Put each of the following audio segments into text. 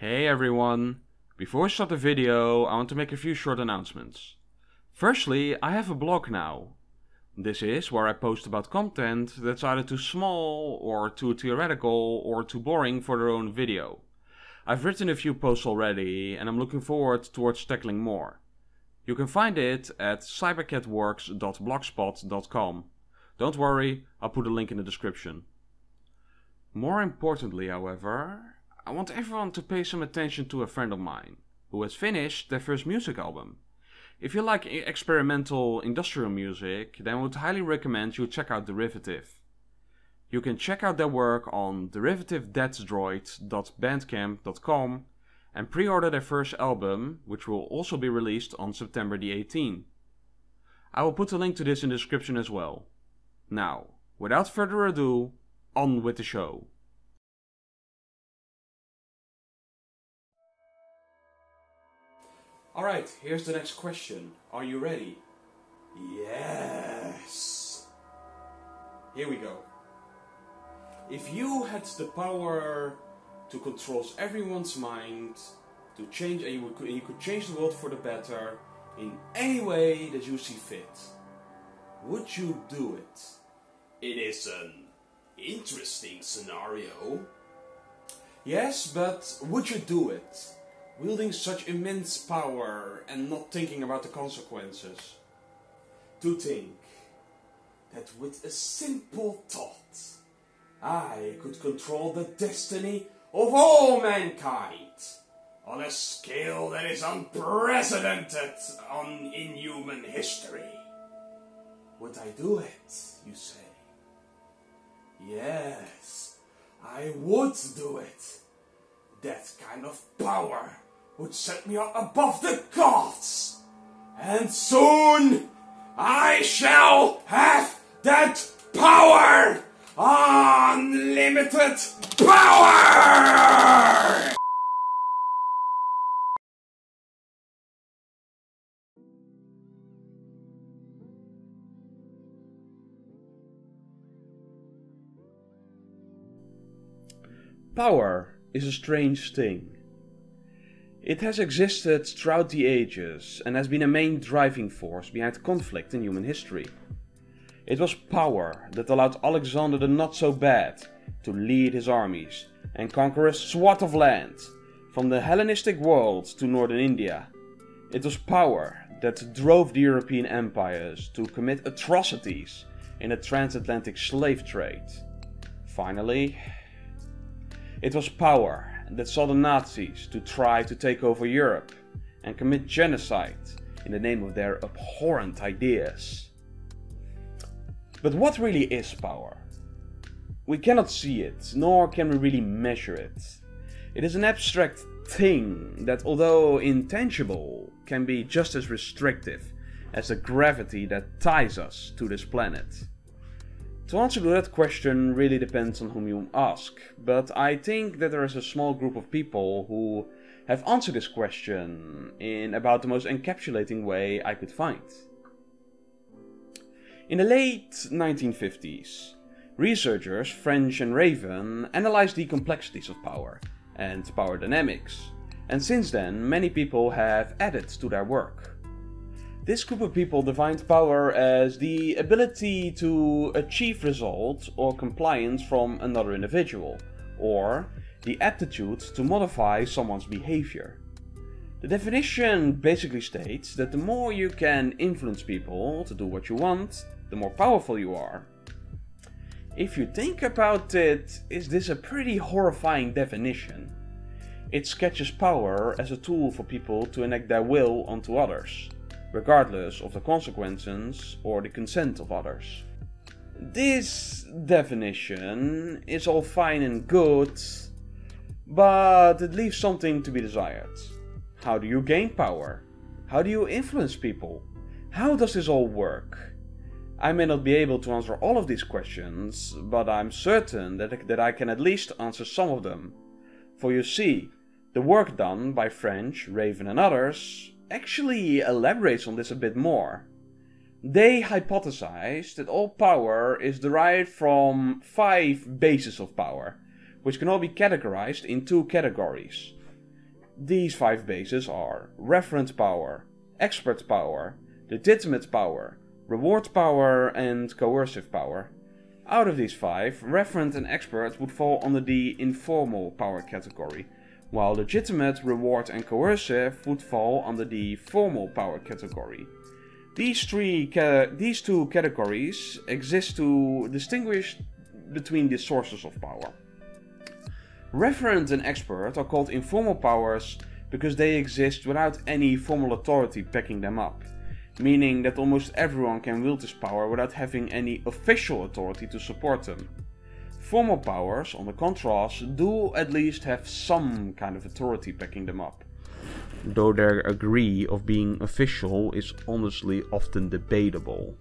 Hey everyone! Before we start the video, I want to make a few short announcements. Firstly, I have a blog now. This is where I post about content that's either too small, or too theoretical, or too boring for their own video. I've written a few posts already, and I'm looking forward towards tackling more. You can find it at cybercatworks.blogspot.com. Don't worry, I'll put a link in the description. More importantly, however, I want everyone to pay some attention to a friend of mine who has finished their first music album. If you like experimental industrial music, then I would highly recommend you check out Derivative. You can check out their work on derivativedeathdroid.bandcamp.com and pre-order their first album, which will also be released on September the 18th. I will put a link to this in the description as well. Now, without further ado, on with the show. Alright, here's the next question. Are you ready? Yes! Here we go. If you had the power to control everyone's mind, to change, and you, would, and you could change the world for the better in any way that you see fit, would you do it? It is an interesting scenario. Yes, but would you do it? Wielding such immense power and not thinking about the consequences. To think that with a simple thought, I could control the destiny of all mankind on a scale that is unprecedented on, in human history. Would I do it, you say? Yes, I would do it. That kind of power would set me up above the gods. And soon I shall have that power! Unlimited power! Power is a strange thing. It has existed throughout the ages and has been a main driving force behind conflict in human history. It was power that allowed Alexander the Not So Bad to lead his armies and conquer a swath of land, from the Hellenistic world to northern India. It was power that drove the European empires to commit atrocities in the transatlantic slave trade. Finally, it was power that saw the Nazis to try to take over Europe and commit genocide in the name of their abhorrent ideas. But what really is power? We cannot see it, nor can we really measure it. It is an abstract thing that, although intangible, can be just as restrictive as the gravity that ties us to this planet. To answer that question really depends on whom you ask, but I think that there is a small group of people who have answered this question in about the most encapsulating way I could find. In the late 1950s, researchers French and Raven analyzed the complexities of power and power dynamics, and since then many people have added to their work. This group of people defined power as the ability to achieve results or compliance from another individual, or the aptitude to modify someone's behavior. The definition basically states that the more you can influence people to do what you want, the more powerful you are. If you think about it, is this a pretty horrifying definition? It sketches power as a tool for people to enact their will onto others regardless of the consequences or the consent of others. This definition is all fine and good, but it leaves something to be desired. How do you gain power? How do you influence people? How does this all work? I may not be able to answer all of these questions, but I'm certain that, that I can at least answer some of them. For you see, the work done by French, Raven, and others actually elaborates on this a bit more. They hypothesize that all power is derived from five bases of power, which can all be categorized in two categories. These five bases are reference power, expert power, legitimate power, reward power, and coercive power. Out of these five, referent and expert would fall under the informal power category, while legitimate, reward, and coercive would fall under the formal power category. These, three these two categories exist to distinguish between the sources of power. Referent and expert are called informal powers because they exist without any formal authority backing them up, meaning that almost everyone can wield this power without having any official authority to support them. Formal powers, on the contrast, do at least have some kind of authority backing them up. Though their degree of being official is honestly often debatable.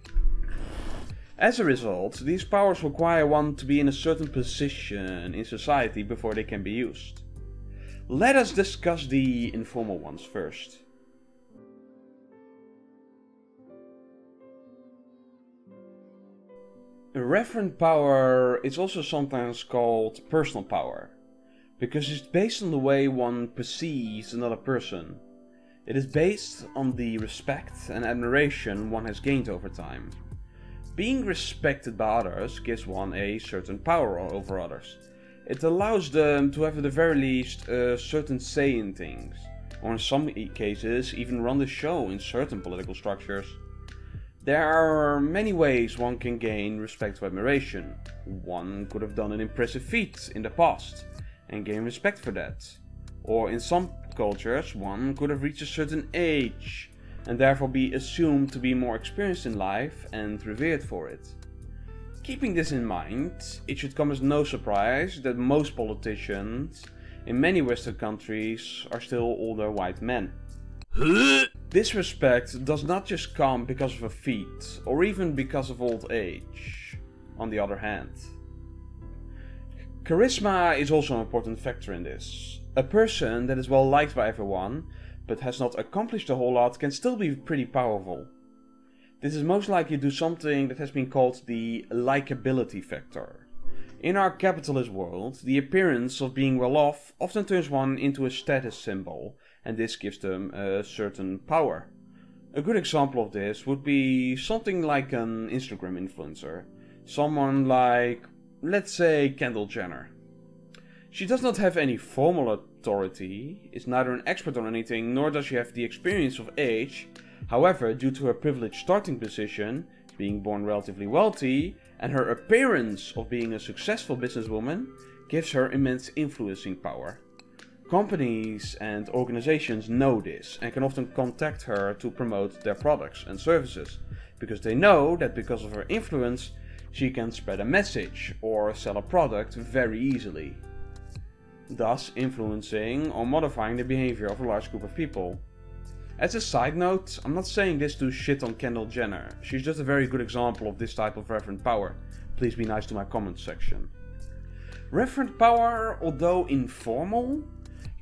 As a result, these powers require one to be in a certain position in society before they can be used. Let us discuss the informal ones first. Referent power is also sometimes called personal power, because it's based on the way one perceives another person. It is based on the respect and admiration one has gained over time. Being respected by others gives one a certain power over others. It allows them to have at the very least a certain say in things, or in some cases even run the show in certain political structures. There are many ways one can gain respect or admiration. One could have done an impressive feat in the past and gain respect for that. Or in some cultures, one could have reached a certain age and therefore be assumed to be more experienced in life and revered for it. Keeping this in mind, it should come as no surprise that most politicians in many Western countries are still older white men. This respect does not just come because of a feat, or even because of old age, on the other hand. Charisma is also an important factor in this. A person that is well liked by everyone but has not accomplished a whole lot can still be pretty powerful. This is most likely due to something that has been called the likability factor. In our capitalist world, the appearance of being well off often turns one into a status symbol, and this gives them a certain power. A good example of this would be something like an Instagram influencer. Someone like, let's say, Kendall Jenner. She does not have any formal authority, is neither an expert on anything, nor does she have the experience of age. However, due to her privileged starting position, being born relatively wealthy, and her appearance of being a successful businesswoman, gives her immense influencing power. Companies and organizations know this and can often contact her to promote their products and services, because they know that because of her influence, she can spread a message or sell a product very easily thus influencing or modifying the behavior of a large group of people. As a side note, I'm not saying this to shit on Kendall Jenner, she's just a very good example of this type of referent power. Please be nice to my comments section. Referent power, although informal,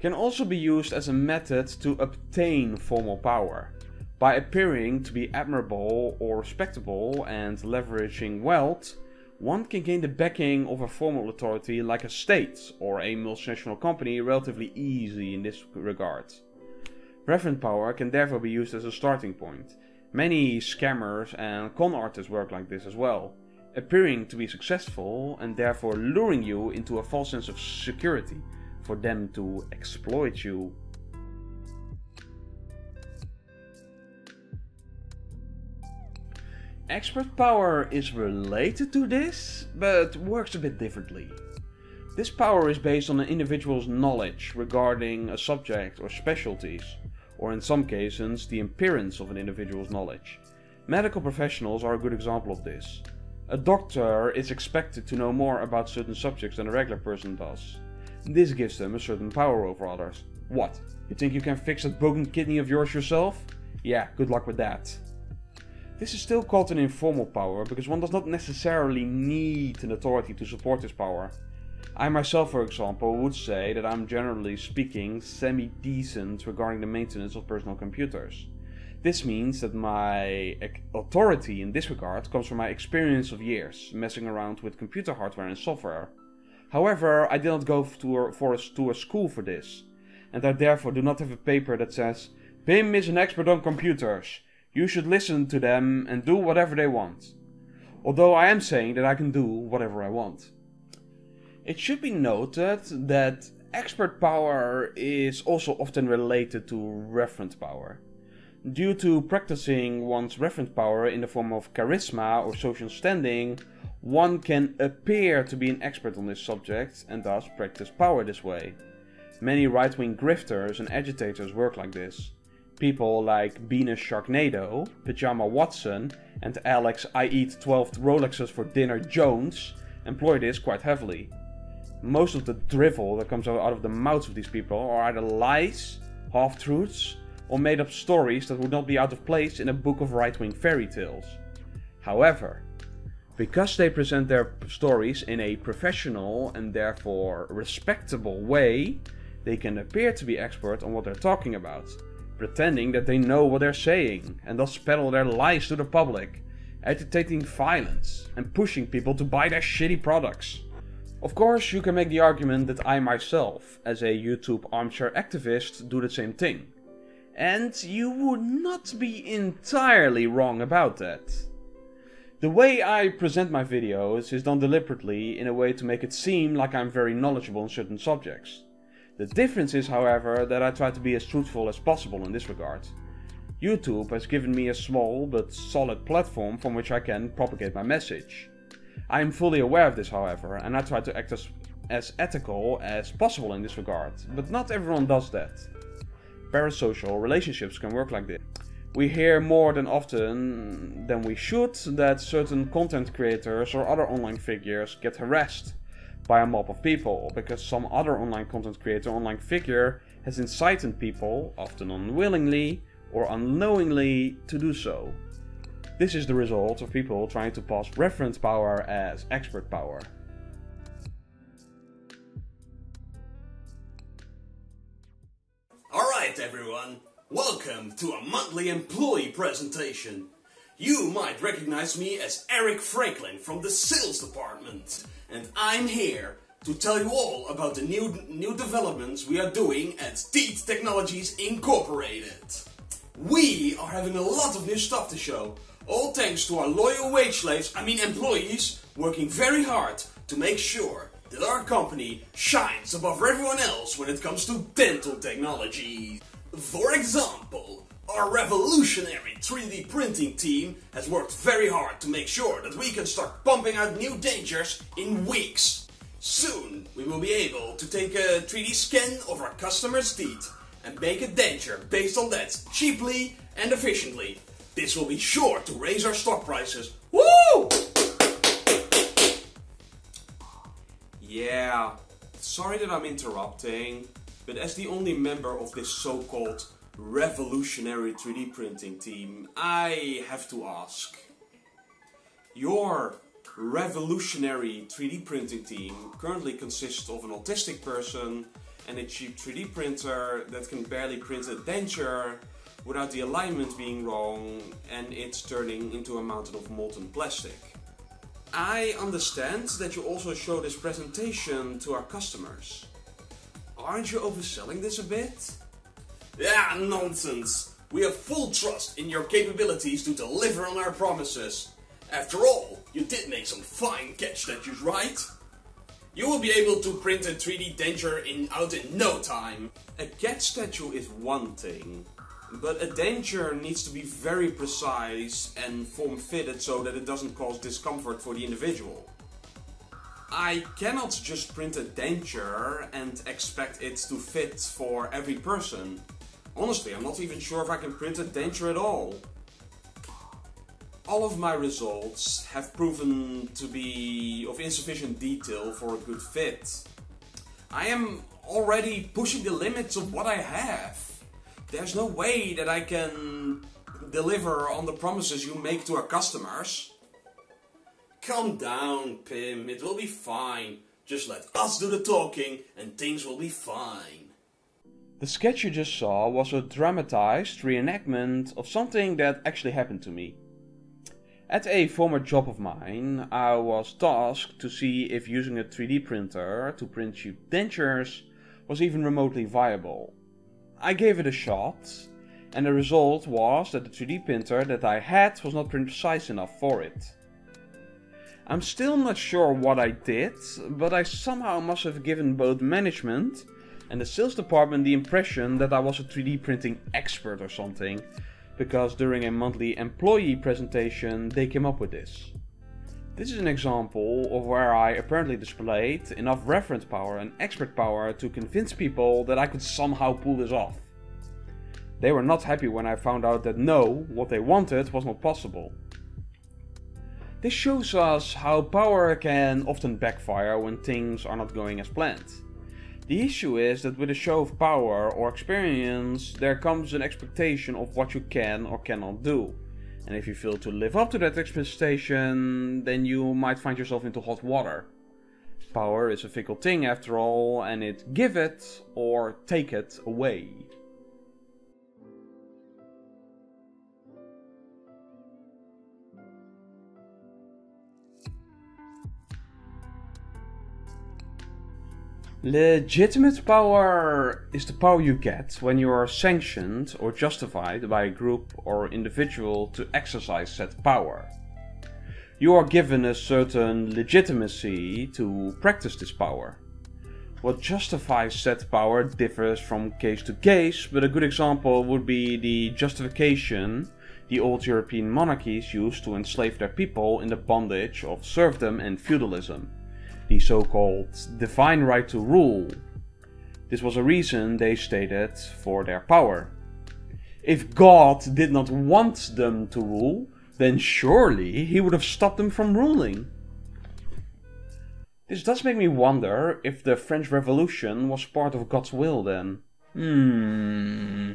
can also be used as a method to obtain formal power. By appearing to be admirable or respectable and leveraging wealth, one can gain the backing of a formal authority like a state or a multinational company relatively easy in this regard. Referent power can therefore be used as a starting point. Many scammers and con artists work like this as well, appearing to be successful and therefore luring you into a false sense of security for them to exploit you Expert power is related to this, but works a bit differently. This power is based on an individual's knowledge regarding a subject or specialties, or in some cases, the appearance of an individual's knowledge. Medical professionals are a good example of this. A doctor is expected to know more about certain subjects than a regular person does. This gives them a certain power over others. What? You think you can fix that broken kidney of yours yourself? Yeah, good luck with that. This is still called an informal power because one does not necessarily need an authority to support this power. I myself, for example, would say that I'm generally speaking semi-decent regarding the maintenance of personal computers. This means that my authority in this regard comes from my experience of years messing around with computer hardware and software. However, I did not go to a, for a, to a school for this, and I therefore do not have a paper that says, Pim is an expert on computers. You should listen to them and do whatever they want. Although I am saying that I can do whatever I want. It should be noted that expert power is also often related to referent power. Due to practicing one's referent power in the form of charisma or social standing, one can appear to be an expert on this subject and thus practice power this way. Many right wing grifters and agitators work like this. People like Venus Sharknado, Pajama Watson, and Alex I Eat 12 Rolexes for Dinner Jones employ this quite heavily. Most of the drivel that comes out of the mouths of these people are either lies, half truths, or made up stories that would not be out of place in a book of right wing fairy tales. However, because they present their stories in a professional and therefore respectable way, they can appear to be expert on what they're talking about, pretending that they know what they're saying, and thus peddle their lies to the public, agitating violence and pushing people to buy their shitty products. Of course, you can make the argument that I myself, as a YouTube armchair activist, do the same thing. And you would not be entirely wrong about that. The way I present my videos is done deliberately in a way to make it seem like I'm very knowledgeable on certain subjects. The difference is, however, that I try to be as truthful as possible in this regard. YouTube has given me a small but solid platform from which I can propagate my message. I am fully aware of this, however, and I try to act as, as ethical as possible in this regard, but not everyone does that. Parasocial relationships can work like this. We hear more than often than we should that certain content creators or other online figures get harassed by a mob of people because some other online content creator online figure has incited people, often unwillingly or unknowingly, to do so. This is the result of people trying to pass reference power as expert power. Welcome to a monthly employee presentation. You might recognize me as Eric Franklin from the sales department, and I'm here to tell you all about the new, new developments we are doing at Teat Technologies Incorporated. We are having a lot of new stuff to show, all thanks to our loyal wage slaves, I mean employees, working very hard to make sure that our company shines above everyone else when it comes to dental technology. For example, our revolutionary 3D printing team has worked very hard to make sure that we can start pumping out new dentures in weeks. Soon, we will be able to take a 3D scan of our customers' teeth and make a denture based on that cheaply and efficiently. This will be sure to raise our stock prices. Woo! Yeah, sorry that I'm interrupting, but as the only member of this so-called revolutionary 3D printing team, I have to ask. Your revolutionary 3D printing team currently consists of an autistic person and a cheap 3D printer that can barely print a denture without the alignment being wrong and it's turning into a mountain of molten plastic. I understand that you also show this presentation to our customers. Aren't you overselling this a bit? Yeah, nonsense. We have full trust in your capabilities to deliver on our promises. After all, you did make some fine catch statues, right? You will be able to print a 3D denture in out in no time. A cat statue is one thing, but a denture needs to be very precise and form fitted so that it doesn't cause discomfort for the individual. I cannot just print a denture and expect it to fit for every person. Honestly, I'm not even sure if I can print a denture at all. All of my results have proven to be of insufficient detail for a good fit. I am already pushing the limits of what I have. There's no way that I can deliver on the promises you make to our customers. Calm down, Pim, it will be fine. Just let us do the talking and things will be fine. The sketch you just saw was a dramatized reenactment of something that actually happened to me. At a former job of mine, I was tasked to see if using a 3D printer to print cheap dentures was even remotely viable. I gave it a shot, and the result was that the 3D printer that I had was not precise enough for it. I'm still not sure what I did, but I somehow must have given both management and the sales department the impression that I was a 3D printing expert or something, because during a monthly employee presentation they came up with this. This is an example of where I apparently displayed enough reference power and expert power to convince people that I could somehow pull this off. They were not happy when I found out that no, what they wanted was not possible. This shows us how power can often backfire when things are not going as planned. The issue is that with a show of power or experience, there comes an expectation of what you can or cannot do. And if you fail to live up to that expectation, then you might find yourself into hot water. Power is a fickle thing after all, and it give it or take it away. Legitimate power is the power you get when you are sanctioned or justified by a group or individual to exercise said power. You are given a certain legitimacy to practice this power. What justifies said power differs from case to case, but a good example would be the justification the old European monarchies used to enslave their people in the bondage of serfdom and feudalism the so-called divine right to rule. This was a reason they stated for their power. If God did not want them to rule, then surely he would have stopped them from ruling. This does make me wonder if the French Revolution was part of God's will then. Hmm.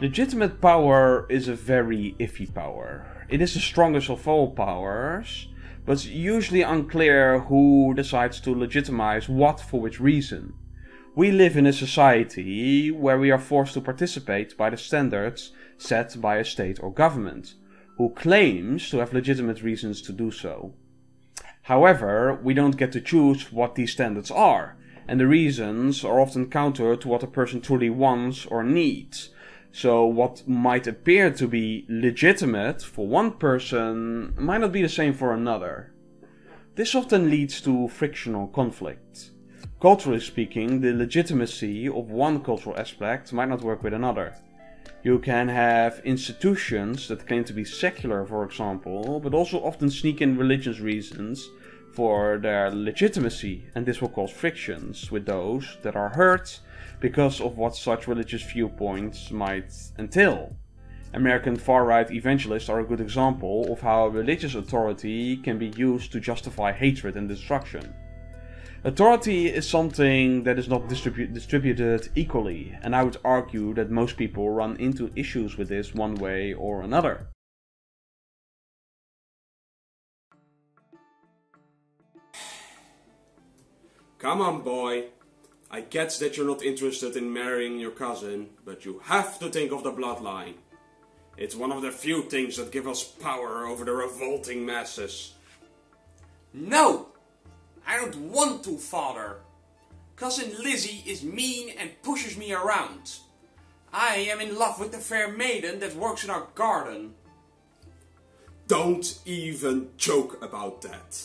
Legitimate power is a very iffy power. It is the strongest of all powers, but it's usually unclear who decides to legitimize what for which reason. We live in a society where we are forced to participate by the standards set by a state or government, who claims to have legitimate reasons to do so. However, we don't get to choose what these standards are, and the reasons are often counter to what a person truly wants or needs, so what might appear to be legitimate for one person might not be the same for another. This often leads to frictional conflict. Culturally speaking, the legitimacy of one cultural aspect might not work with another. You can have institutions that claim to be secular, for example, but also often sneak in religious reasons for their legitimacy, and this will cause frictions with those that are hurt because of what such religious viewpoints might entail. American far right evangelists are a good example of how religious authority can be used to justify hatred and destruction. Authority is something that is not distribu distributed equally, and I would argue that most people run into issues with this one way or another. Come on, boy. I get that you're not interested in marrying your cousin, but you have to think of the bloodline. It's one of the few things that give us power over the revolting masses. No! I don't want to, father. Cousin Lizzie is mean and pushes me around. I am in love with the fair maiden that works in our garden. Don't even joke about that.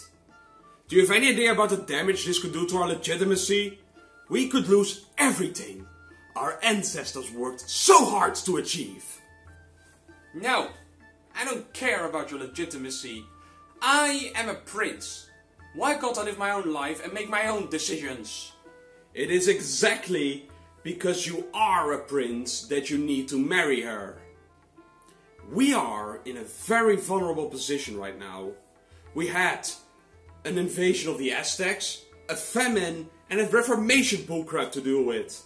Do you have any idea about the damage this could do to our legitimacy? We could lose everything our ancestors worked so hard to achieve. No, I don't care about your legitimacy. I am a prince. Why can't I live my own life and make my own decisions? It is exactly because you are a prince that you need to marry her. We are in a very vulnerable position right now. We had an invasion of the Aztecs, a famine, and a Reformation bullcrap to deal with.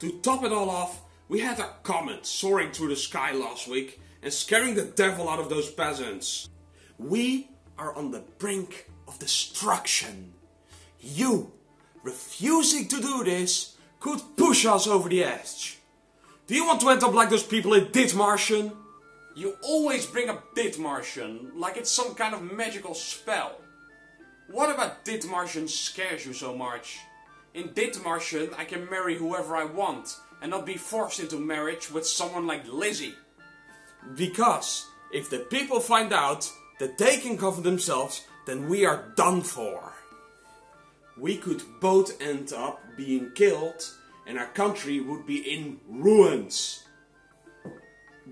To top it all off, we had a comet soaring through the sky last week and scaring the devil out of those peasants. We are on the brink of destruction. You, refusing to do this, could push us over the edge. Do you want to end up like those people in Dithmarschen? You always bring up Dithmarschen like it's some kind of magical spell. What about Dithmarschen scares you so much? In Dithmarschen, I can marry whoever I want and not be forced into marriage with someone like Lizzie. Because if the people find out that they can cover themselves, then we are done for. We could both end up being killed and our country would be in ruins.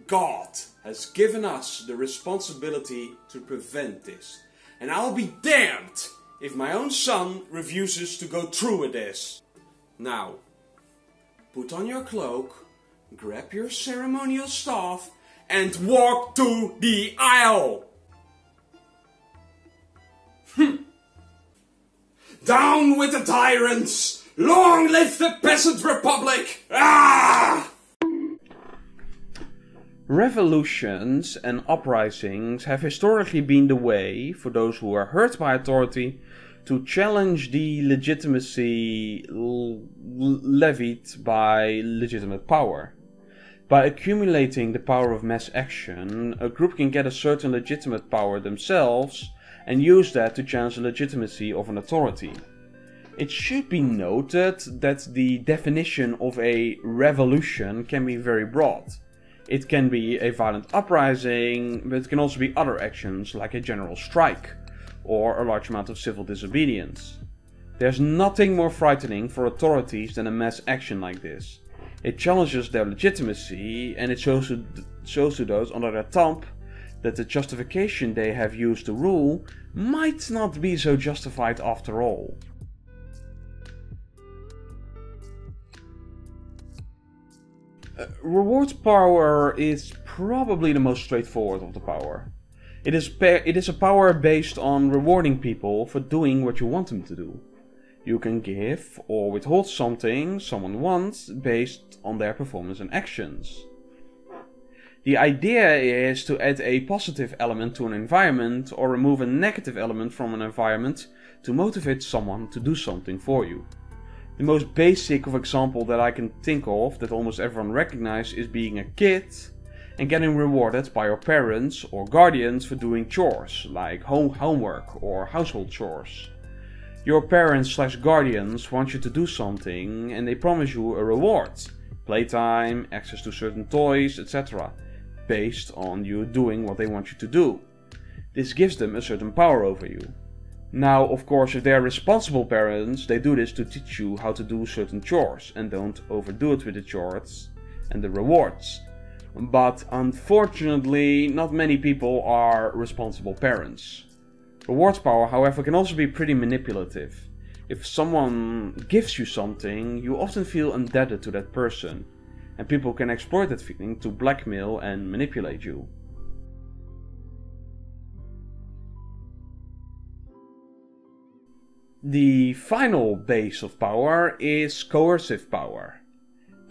God has given us the responsibility to prevent this. And I'll be damned if my own son refuses to go through with this. Now, put on your cloak, grab your ceremonial staff, and walk to the aisle. Hmm. Down with the tyrants! Long live the peasant republic! Ah! Revolutions and uprisings have historically been the way for those who are hurt by authority to challenge the legitimacy levied by legitimate power. By accumulating the power of mass action, a group can get a certain legitimate power themselves and use that to challenge the legitimacy of an authority. It should be noted that the definition of a revolution can be very broad. It can be a violent uprising, but it can also be other actions like a general strike or a large amount of civil disobedience. There's nothing more frightening for authorities than a mass action like this. It challenges their legitimacy and it shows to, shows to those under their thumb that the justification they have used to rule might not be so justified after all. Uh, reward power is probably the most straightforward of the power. It is, it is a power based on rewarding people for doing what you want them to do. You can give or withhold something someone wants based on their performance and actions. The idea is to add a positive element to an environment or remove a negative element from an environment to motivate someone to do something for you. The most basic of example that I can think of that almost everyone recognizes is being a kid and getting rewarded by your parents or guardians for doing chores like home homework or household chores. Your parents slash guardians want you to do something and they promise you a reward, playtime, access to certain toys, etc., based on you doing what they want you to do. This gives them a certain power over you. Now, of course, if they are responsible parents, they do this to teach you how to do certain chores and don't overdo it with the chores and the rewards. But unfortunately, not many people are responsible parents. Rewards power, however, can also be pretty manipulative. If someone gives you something, you often feel indebted to that person, and people can exploit that feeling to blackmail and manipulate you. The final base of power is coercive power.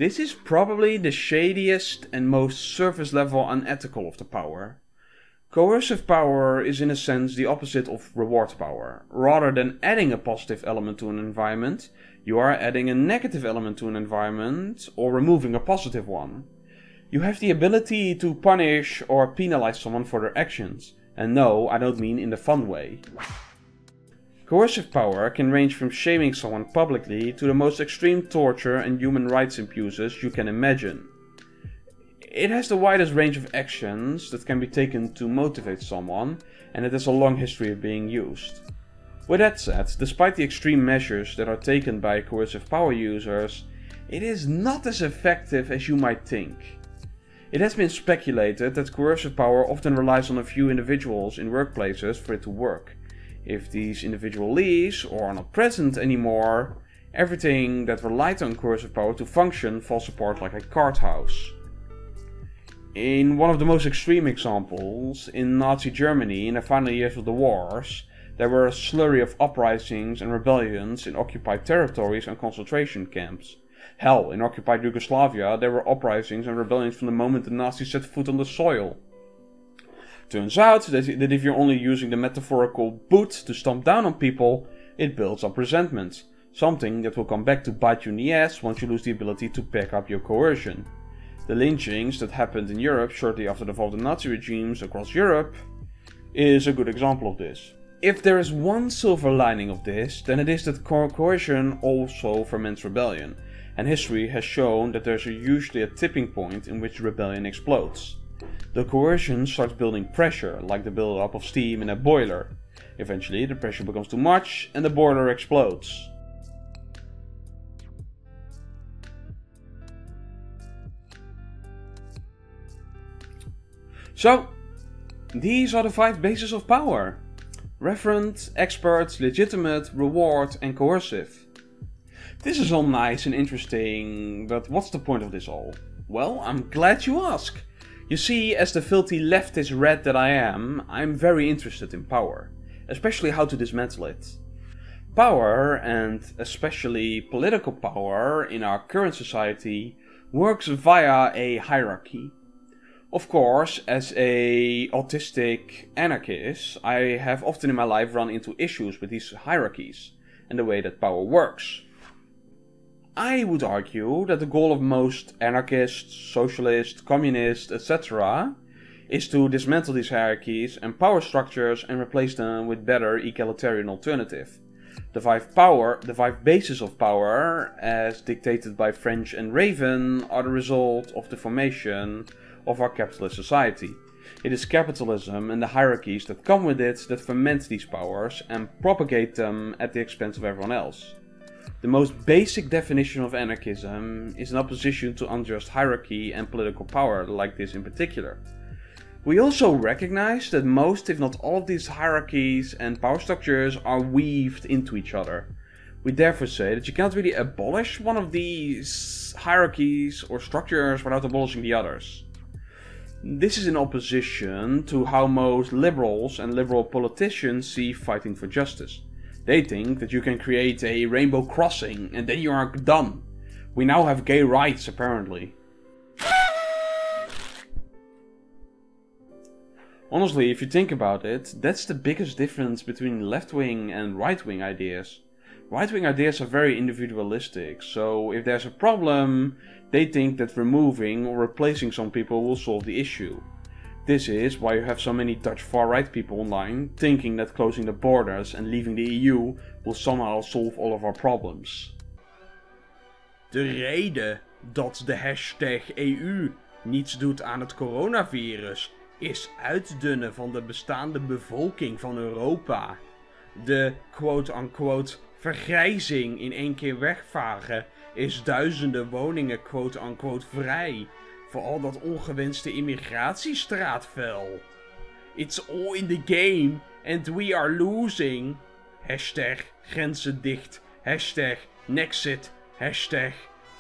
This is probably the shadiest and most surface level unethical of the power. Coercive power is in a sense the opposite of reward power. Rather than adding a positive element to an environment, you are adding a negative element to an environment or removing a positive one. You have the ability to punish or penalize someone for their actions. And no, I don't mean in the fun way. Coercive power can range from shaming someone publicly to the most extreme torture and human rights abuses you can imagine. It has the widest range of actions that can be taken to motivate someone, and it has a long history of being used. With that said, despite the extreme measures that are taken by coercive power users, it is not as effective as you might think. It has been speculated that coercive power often relies on a few individuals in workplaces for it to work, if these individual leaves or are not present anymore, everything that relied on coercive power to function falls apart like a card house. In one of the most extreme examples, in Nazi Germany in the final years of the wars, there were a slurry of uprisings and rebellions in occupied territories and concentration camps. Hell, in occupied Yugoslavia, there were uprisings and rebellions from the moment the Nazis set foot on the soil. Turns out that, if you're only using the metaphorical boot to stomp down on people, it builds up resentment. Something that will come back to bite you in the ass once you lose the ability to back up your coercion. The lynchings that happened in Europe shortly after the fall of the Nazi regimes across Europe is a good example of this. If there is one silver lining of this, then it is that co- coercion also ferments rebellion, and history has shown that there's usually a tipping point in which rebellion explodes. The coercion starts building pressure, like the buildup of steam in a boiler. Eventually, the pressure becomes too much and the boiler explodes. So, these are the five bases of power referent, expert, legitimate, reward, and coercive. This is all nice and interesting, but what's the point of this all? Well, I'm glad you ask. You see, as the filthy leftist rat that I am, I'm very interested in power, especially how to dismantle it. Power, and especially political power in our current society, works via a hierarchy. Of course, as a autistic anarchist, I have often in my life run into issues with these hierarchies and the way that power works. I would argue that the goal of most anarchists, socialists, communists, etc. is to dismantle these hierarchies and power structures and replace them with better egalitarian alternative. The five power, the five bases of power, as dictated by French and Raven, are the result of the formation of our capitalist society. It is capitalism and the hierarchies that come with it that ferment these powers and propagate them at the expense of everyone else. The most basic definition of anarchism is an opposition to unjust hierarchy and political power, like this in particular. We also recognize that most, if not all, of these hierarchies and power structures are weaved into each other. We therefore say that you cannot really abolish one of these hierarchies or structures without abolishing the others. This is in opposition to how most liberals and liberal politicians see fighting for justice. They think that you can create a rainbow crossing and then you are done. We now have gay rights, apparently. Honestly, if you think about it, that's the biggest difference between left wing and right wing ideas. Right wing ideas are very individualistic, so if there's a problem, they think that removing or replacing some people will solve the issue. This is why you have so many Dutch far right people online thinking that closing the borders and leaving the EU will somehow solve all of our problems. De reden dat de hashtag EU niets doet aan het coronavirus is uitdunnen van de bestaande bevolking van Europa. De vergrijzing in één keer wegvagen is duizenden woningen vrij voor al dat ongewenste immigratiestraatvel. It's all in the game and we are losing. Hashtag grenzen dicht. Nexit. Hashtag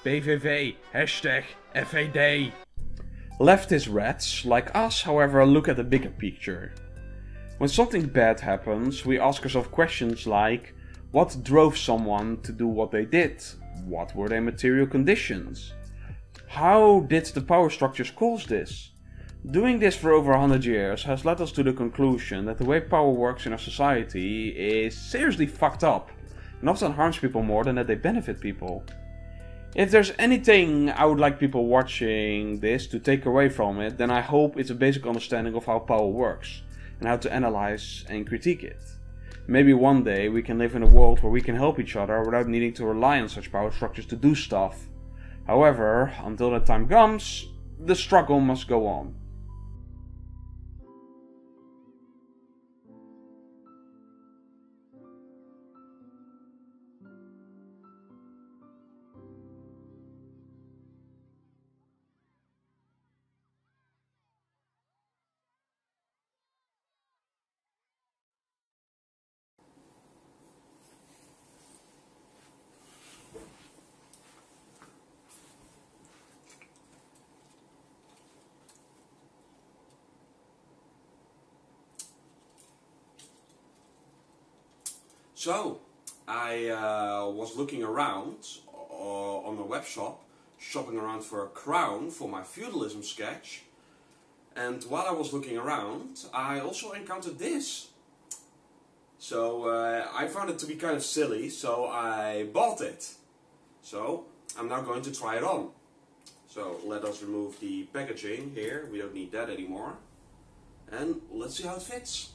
PVV. Hashtag. Leftist rats, like us, however, look at the bigger picture. When something bad happens, we ask ourselves questions like what drove someone to do what they did? What were their material conditions? How did the power structures cause this? Doing this for over 100 years has led us to the conclusion that the way power works in our society is seriously fucked up and often harms people more than that they benefit people. If there's anything I would like people watching this to take away from it, then I hope it's a basic understanding of how power works and how to analyze and critique it. Maybe one day we can live in a world where we can help each other without needing to rely on such power structures to do stuff. However, until that time comes, the struggle must go on. So, I uh, was looking around uh, on the web shop, shopping around for a crown for my feudalism sketch. And while I was looking around, I also encountered this. So uh, I found it to be kind of silly, so I bought it. So I'm now going to try it on. So let us remove the packaging here, we don't need that anymore. And let's see how it fits.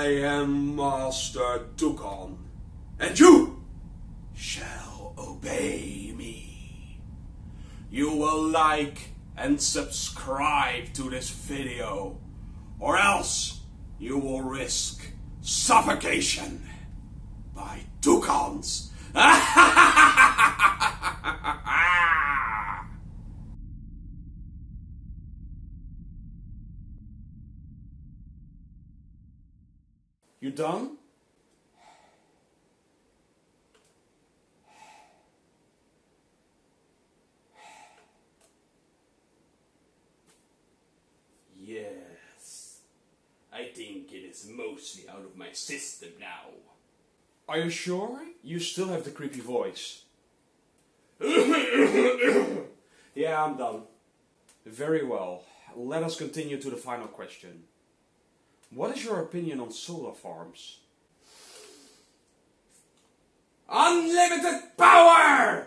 I am Master Toucan, and you shall obey me. You will like and subscribe to this video, or else you will risk suffocation by toucans. You done? Yes. I think it is mostly out of my system now. Are you sure? You still have the creepy voice. yeah, I'm done. Very well. Let us continue to the final question. What is your opinion on solar farms? Unlimited power!